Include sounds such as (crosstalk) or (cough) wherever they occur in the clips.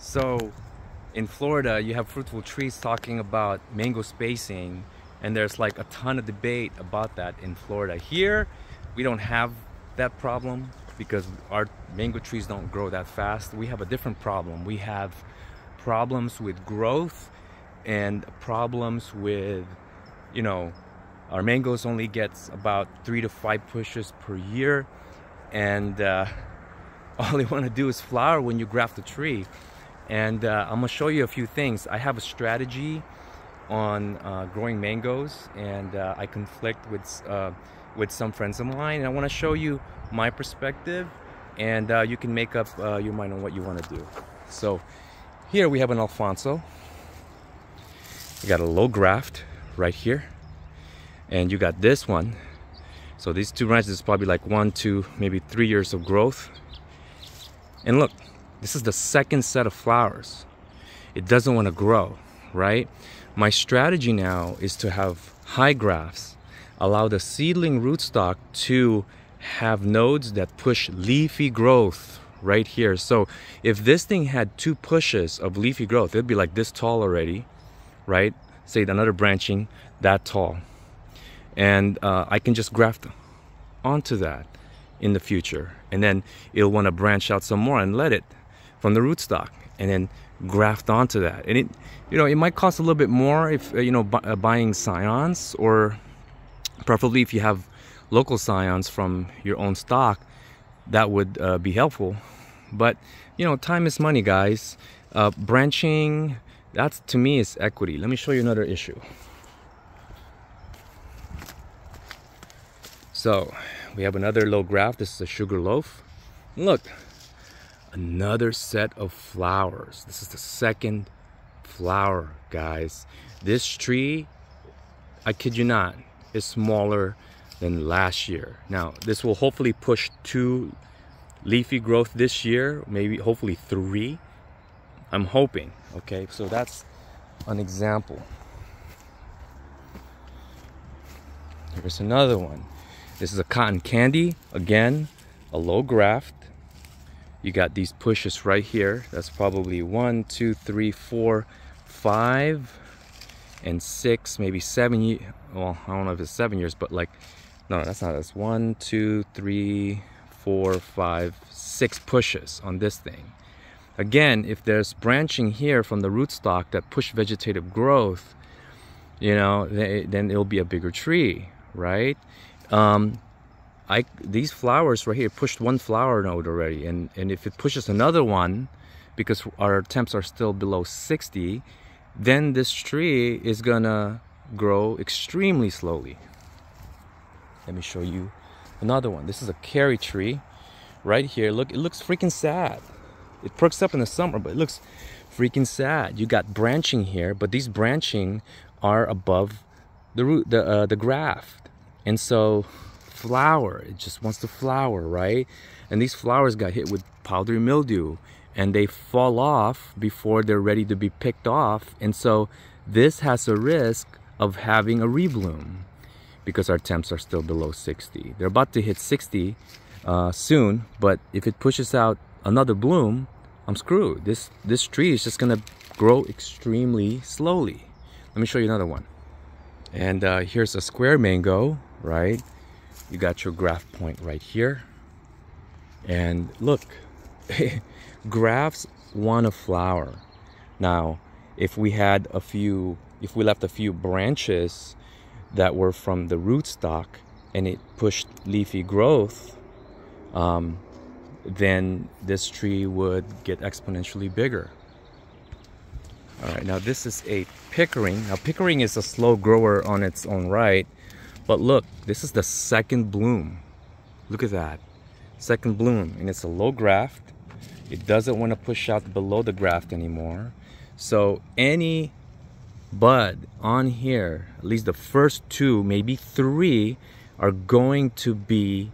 So in Florida, you have fruitful trees talking about mango spacing and there's like a ton of debate about that in Florida. Here, we don't have that problem because our mango trees don't grow that fast. We have a different problem. We have problems with growth and problems with, you know, our mangoes only gets about three to five pushes per year. And uh, (laughs) all they want to do is flower when you graft the tree. And uh, I'm gonna show you a few things. I have a strategy on uh, growing mangoes and uh, I conflict with, uh, with some friends of mine. And I wanna show you my perspective and uh, you can make up uh, your mind on what you wanna do. So here we have an Alfonso. You got a low graft right here. And you got this one. So these two branches is probably like one, two, maybe three years of growth. And look, this is the second set of flowers. It doesn't want to grow, right? My strategy now is to have high grafts, allow the seedling rootstock to have nodes that push leafy growth right here. So if this thing had two pushes of leafy growth, it'd be like this tall already, right? Say another branching that tall. And uh, I can just graft onto that in the future. And then it'll want to branch out some more and let it from the rootstock and then graft onto that. And it, you know, it might cost a little bit more if, uh, you know, bu uh, buying scions or preferably if you have local scions from your own stock, that would uh, be helpful. But, you know, time is money, guys. Uh, branching, that's to me is equity. Let me show you another issue. So we have another low graft. This is a sugar loaf. Look, another set of flowers. This is the second flower, guys. This tree, I kid you not, is smaller than last year. Now, this will hopefully push two leafy growth this year, maybe hopefully three. I'm hoping, okay? So that's an example. Here's another one. This is a cotton candy, again, a low graft you got these pushes right here. That's probably one two three four five and six maybe seven well i don't know if it's seven years but like no that's not that's one two three four five six pushes on this thing. Again if there's branching here from the rootstock that push vegetative growth you know then it'll be a bigger tree right? Um, I these flowers right here pushed one flower node already and and if it pushes another one because our temps are still below 60 then this tree is gonna grow extremely slowly. Let me show you another one. This is a Carrie tree right here. Look it looks freaking sad. It perks up in the summer but it looks freaking sad. You got branching here but these branching are above the root the uh, the graft. And so flower. It just wants to flower, right? And these flowers got hit with powdery mildew and they fall off before they're ready to be picked off. And so this has a risk of having a rebloom because our temps are still below 60. They're about to hit 60 uh, soon, but if it pushes out another bloom, I'm screwed. This, this tree is just gonna grow extremely slowly. Let me show you another one. And uh, here's a square mango, right? You got your graft point right here. And look (laughs) grafts want to flower. Now if we had a few if we left a few branches that were from the rootstock and it pushed leafy growth um, then this tree would get exponentially bigger. All right now this is a pickering. Now pickering is a slow grower on its own right but look, this is the second bloom. Look at that. Second bloom. And it's a low graft. It doesn't want to push out below the graft anymore. So any bud on here, at least the first two, maybe three, are going to be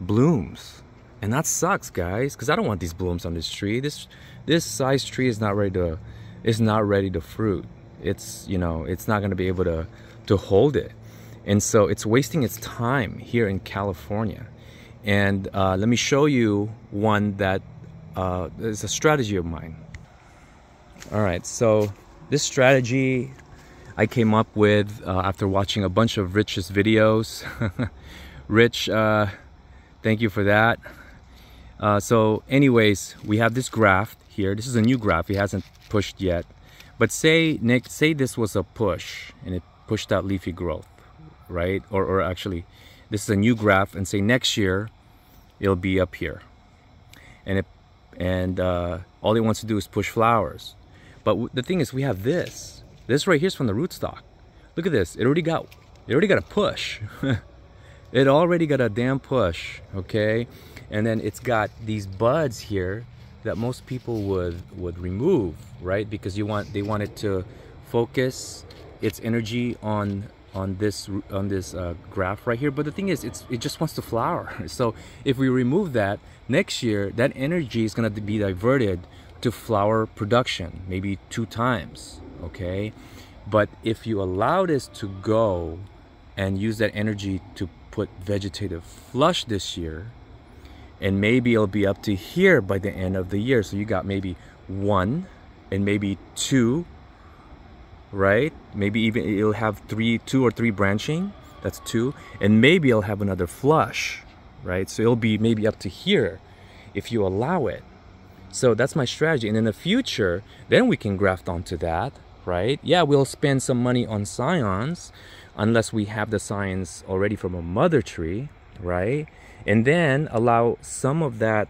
blooms. And that sucks, guys, because I don't want these blooms on this tree. This this size tree is not ready to is not ready to fruit. It's you know, it's not gonna be able to to hold it. And so it's wasting its time here in California. And uh, let me show you one that uh, is a strategy of mine. All right, so this strategy I came up with uh, after watching a bunch of Rich's videos. (laughs) Rich, uh, thank you for that. Uh, so anyways, we have this graft here. This is a new graph. It hasn't pushed yet. But say, Nick, say this was a push and it pushed out leafy growth, right? Or, or actually, this is a new graph and say next year, it'll be up here. And it, and uh, all it wants to do is push flowers. But the thing is, we have this. This right here is from the rootstock. Look at this. It already got, it already got a push. (laughs) it already got a damn push, okay? And then it's got these buds here that most people would would remove, right? Because you want they want it to focus its energy on on this on this uh, graph right here. But the thing is, it's it just wants to flower. (laughs) So if we remove that next year, that energy is gonna be diverted to flower production, maybe two times. Okay, but if you allow this to go and use that energy to put vegetative flush this year, and maybe it'll be up to here by the end of the year. So you got maybe one and maybe two, right? Maybe even it'll have three, two or three branching. That's two. And maybe it'll have another flush, right? So it'll be maybe up to here if you allow it. So that's my strategy. And in the future, then we can graft onto that, right? Yeah, we'll spend some money on scions unless we have the scions already from a mother tree, right? and then allow some of that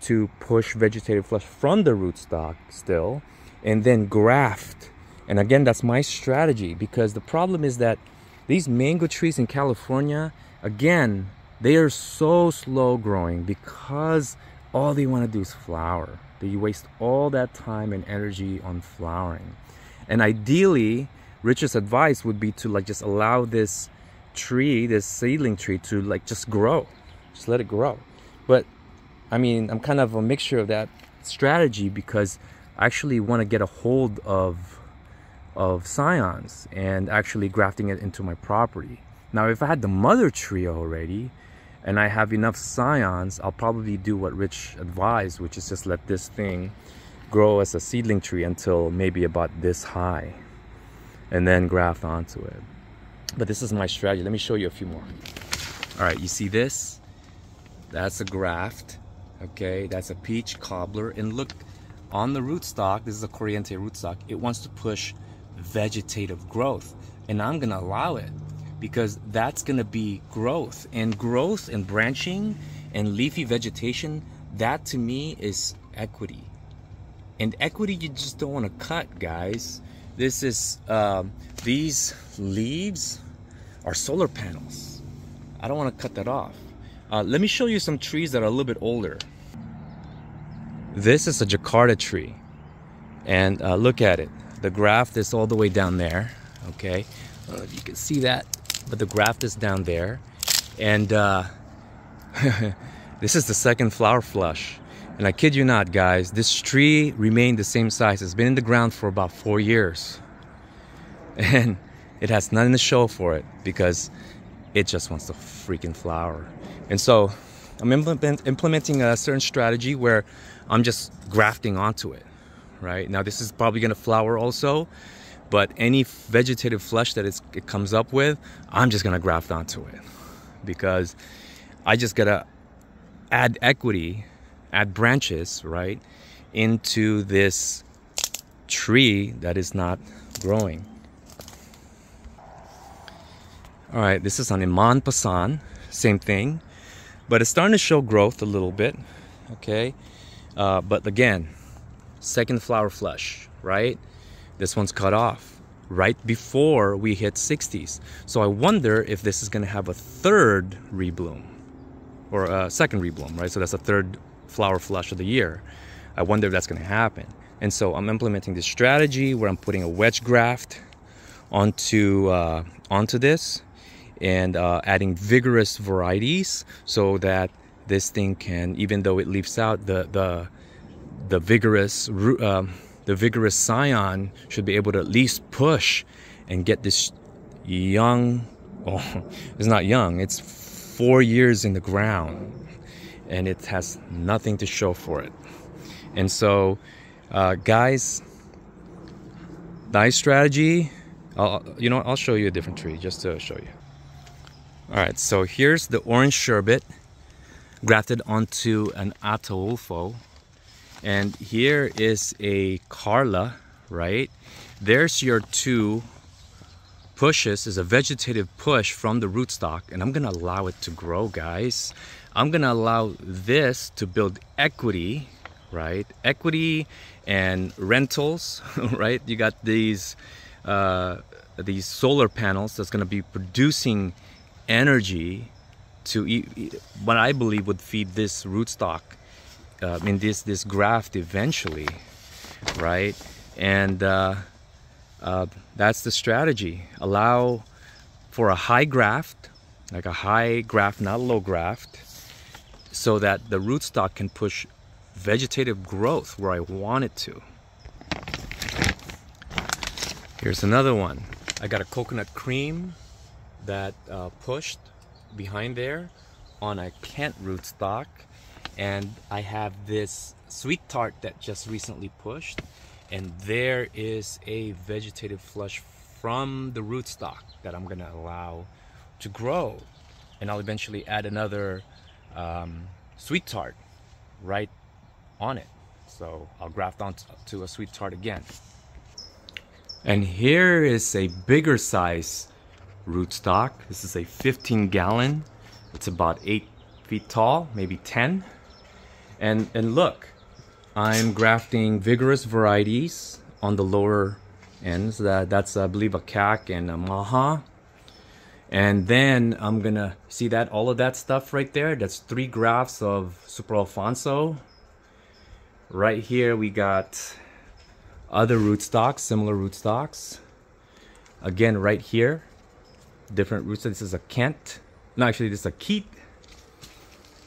to push vegetative flush from the rootstock still and then graft and again that's my strategy because the problem is that these mango trees in California again they are so slow growing because all they want to do is flower. They waste all that time and energy on flowering. And ideally Richard's advice would be to like just allow this tree this seedling tree to like just grow. Just let it grow. But I mean, I'm kind of a mixture of that strategy because I actually want to get a hold of of scions and actually grafting it into my property. Now, if I had the mother tree already and I have enough scions, I'll probably do what Rich advised, which is just let this thing grow as a seedling tree until maybe about this high and then graft onto it. But this is my strategy. Let me show you a few more. All right, you see this? That's a graft. Okay, that's a peach cobbler. And look, on the rootstock, this is a Corriente rootstock, it wants to push vegetative growth. And I'm gonna allow it because that's gonna be growth. And growth and branching and leafy vegetation, that to me is equity. And equity you just don't wanna cut, guys. This is, um, these leaves are solar panels. I don't wanna cut that off. Uh, let me show you some trees that are a little bit older. This is a Jakarta tree. And uh, look at it. The graft is all the way down there. Okay. I don't know if you can see that, but the graft is down there. And uh, (laughs) this is the second flower flush. And I kid you not, guys, this tree remained the same size. It's been in the ground for about four years. (laughs) And it has nothing to show for it because it just wants to freaking flower. And so I'm implement, implementing a certain strategy where I'm just grafting onto it, right? Now this is probably gonna flower also, but any vegetative flesh that it comes up with, I'm just gonna graft onto it because I just gotta add equity, add branches, right, into this tree that is not growing. All right, this is on Imam Pasand, same thing, but it's starting to show growth a little bit, okay? Uh, but again, second flower flush, right? This one's cut off right before we hit 60s. So I wonder if this is gonna have a third rebloom or a second rebloom, right? So that's a third flower flush of the year. I wonder if that's gonna happen. And so I'm implementing this strategy where I'm putting a wedge graft onto uh, onto this and uh, adding vigorous varieties so that this thing can, even though it leaves out the the the vigorous um, the vigorous scion should be able to at least push and get this young. Well, (laughs) it's not young. It's four years in the ground, and it has nothing to show for it. And so, uh, guys, nice strategy. I'll, you know, I'll show you a different tree just to show you. All right, so here's the orange sherbet grafted onto an Ataulfo. And here is a Carla, right? There's your two pushes, is a vegetative push from the rootstock. And I'm gonna allow it to grow, guys. I'm gonna allow this to build equity, right? Equity and rentals, (laughs) right? You got these uh, these solar panels that's gonna be producing energy to eat, what I believe would feed this rootstock uh, in this this graft eventually, right? And uh, uh, that's the strategy. Allow for a high graft, like a high graft, not a low graft, so that the rootstock can push vegetative growth where I want it to. Here's another one. I got a coconut cream that uh, pushed behind there on a Kent rootstock and I have this sweet tart that just recently pushed. And there is a vegetative flush from the rootstock that I'm gonna allow to grow. And I'll eventually add another um, sweet tart right on it. So I'll graft onto a sweet tart again. And here is a bigger size rootstock. This is a 15 gallon. It's about 8 feet tall maybe 10 and, and look, I'm grafting vigorous varieties on the lower ends. That, that's, I believe, a CAC and a Maha. And then I'm gonna see that all of that stuff right there. That's three grafts of Super Alfonso. Right here we got other rootstocks, similar rootstocks. Again, right here, different rootstocks. This is a Kent. No, actually, this is a Keitt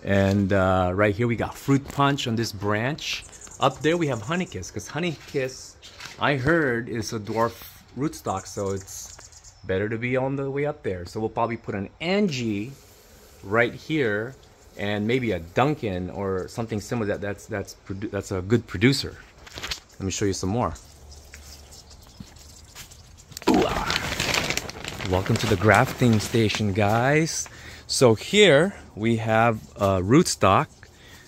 and uh, right here we got fruit punch on this branch. Up there we have honey kiss because honey kiss I heard is a dwarf rootstock so it's better to be on the way up there. So we'll probably put an Angie right here and maybe a Duncan or something similar that that's that's that's a good producer. Let me show you some more. Welcome to the grafting station, guys. So here we have a rootstock.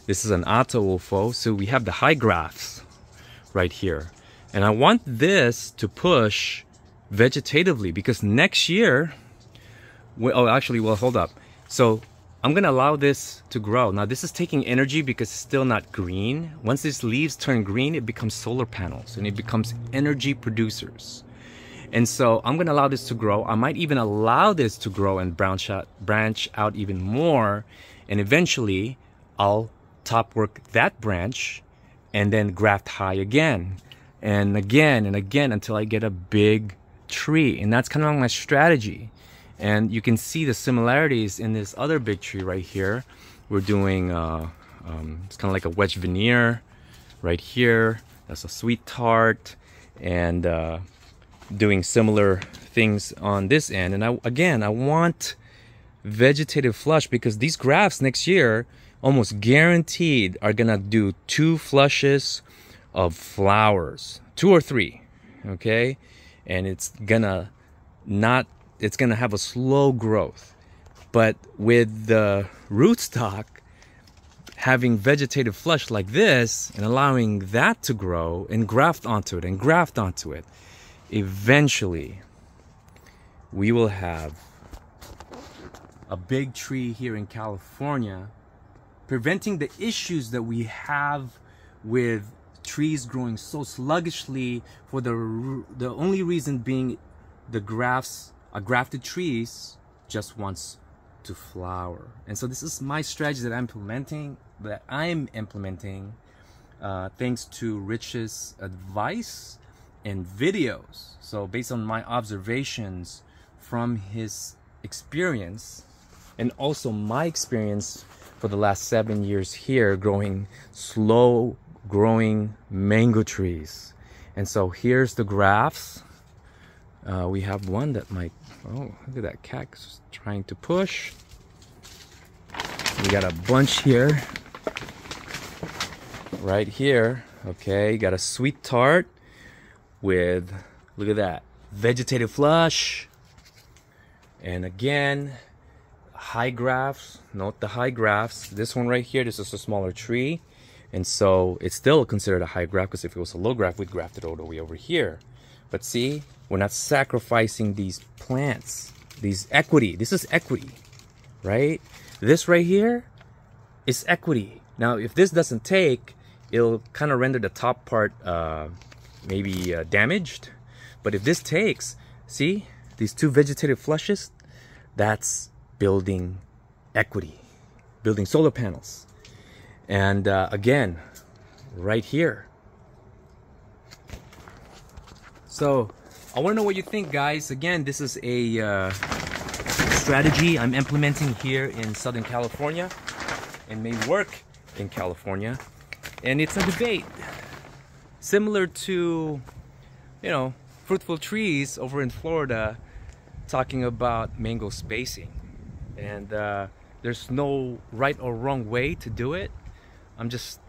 This is an Ataulfo. So we have the high grafts right here. And I want this to push vegetatively because next year, we, oh, actually, well, hold up. So I'm gonna allow this to grow. Now this is taking energy because it's still not green. Once these leaves turn green, it becomes solar panels and it becomes energy producers. And so I'm gonna allow this to grow. I might even allow this to grow and branch out, branch out even more. And eventually I'll top work that branch and then graft high again and again and again until I get a big tree. And that's kind of my strategy. And you can see the similarities in this other big tree right here. We're doing, uh, um, it's kind of like a wedge veneer right here. That's a sweet tart. And, uh, doing similar things on this end. And I, again, I want vegetative flush because these grafts next year almost guaranteed are gonna do two flushes of flowers, two or three, okay? And it's gonna not, it's gonna have a slow growth. But with the rootstock having vegetative flush like this and allowing that to grow and graft onto it and graft onto it, eventually we will have a big tree here in California preventing the issues that we have with trees growing so sluggishly for the the only reason being the grafts a grafted trees just wants to flower. And so this is my strategy that I'm implementing that I'm implementing uh, thanks to Rich's advice and videos. So based on my observations from his experience and also my experience for the last seven years here growing slow growing mango trees. And so here's the graphs. Uh, we have one that might, oh, look at that cactus trying to push. We got a bunch here, right here. Okay, got a sweet tart with Look at that. Vegetative flush. And again, high grafts. Note the high grafts. This one right here, this is a smaller tree. And so it's still considered a high graft because if it was a low graft, we'd graft it all the way over here. But see, we're not sacrificing these plants, these equity. This is equity, right? This right here is equity. Now, if this doesn't take, it'll kind of render the top part uh, maybe uh, damaged. But if this takes, see, these two vegetative flushes, that's building equity, building solar panels. And uh, again, right here. So I want to know what you think, guys. Again, this is a uh, strategy I'm implementing here in Southern California and may work in California. And it's a debate similar to, you know, fruitful trees over in Florida talking about mango spacing. And uh, there's no right or wrong way to do it. I'm just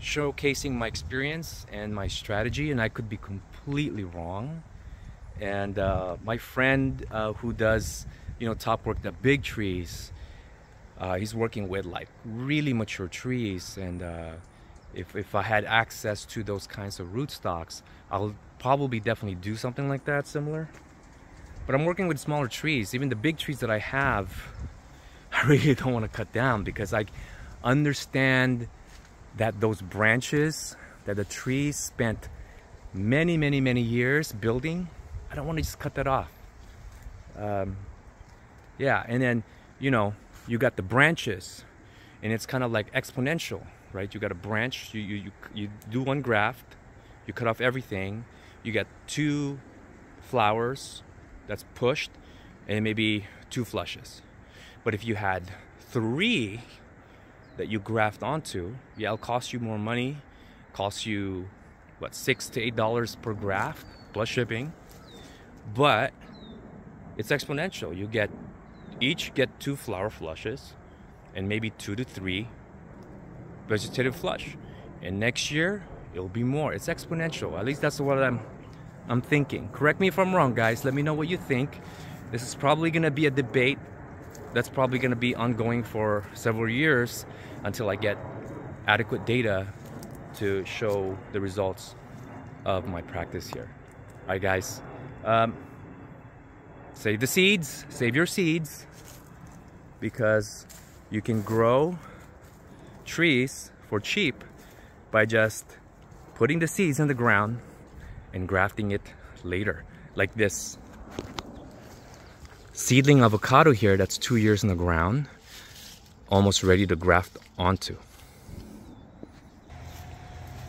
showcasing my experience and my strategy and I could be completely wrong. And uh, my friend uh, who does, you know, top work, the big trees, uh, he's working with like really mature trees and uh, if, if I had access to those kinds of rootstocks, I'll probably definitely do something like that similar. But I'm working with smaller trees. Even the big trees that I have, (laughs) I really don't want to cut down because I understand that those branches that the trees spent many, many, many years building, I don't want to just cut that off. Um, yeah, and then, you know, you got the branches and it's kind of like exponential, right? You got a branch, you, you, you, you do one graft, you cut off everything, you get two flowers that's pushed and maybe two flushes. But if you had three that you graft onto, yeah, it'll cost you more money, cost you what six to eight dollars per graft plus shipping, but it's exponential. You get each get two flower flushes and maybe two to three vegetative flush. And next year it'll be more. It's exponential. At least that's what I'm I'm thinking. Correct me if I'm wrong, guys. Let me know what you think. This is probably gonna be a debate that's probably gonna be ongoing for several years until I get adequate data to show the results of my practice here. All right, guys. Um, save the seeds, save your seeds, because you can grow trees for cheap by just putting the seeds in the ground and grafting it later like this. Seedling avocado here that's two years in the ground almost ready to graft onto.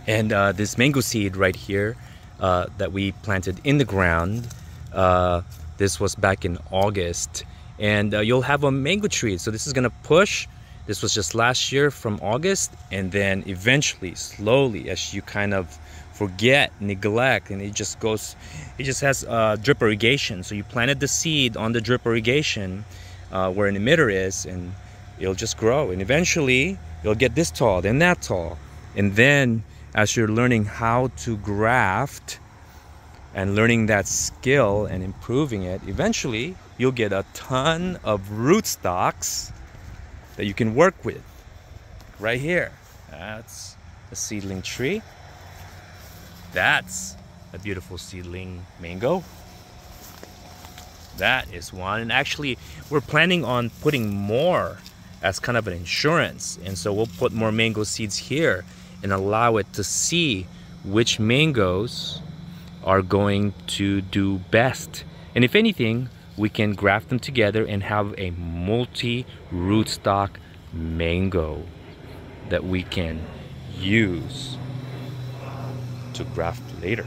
And uh, this mango seed right here uh, that we planted in the ground uh, this was back in August. And uh, you'll have a mango tree. So this is gonna push this was just last year from August and then eventually slowly as you kind of forget, neglect, and it just goes, it just has uh, drip irrigation. So you planted the seed on the drip irrigation uh, where an emitter is, and it'll just grow. And eventually, you'll get this tall, then that tall. And then, as you're learning how to graft and learning that skill and improving it, eventually, you'll get a ton of rootstocks that you can work with. Right here. That's a seedling tree. That's a beautiful seedling mango. That is one. And actually, we're planning on putting more as kind of an insurance. And so we'll put more mango seeds here and allow it to see which mangoes are going to do best. And if anything, we can graft them together and have a multi rootstock mango that we can use to graft later.